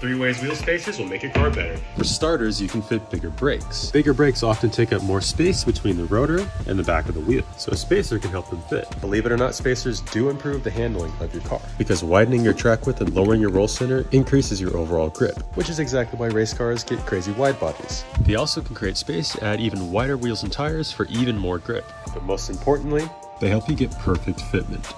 three-ways wheel spacers will make your car better. For starters, you can fit bigger brakes. Bigger brakes often take up more space between the rotor and the back of the wheel, so a spacer can help them fit. Believe it or not, spacers do improve the handling of your car because widening your track width and lowering your roll center increases your overall grip, which is exactly why race cars get crazy wide bodies. They also can create space to add even wider wheels and tires for even more grip. But most importantly, they help you get perfect fitment.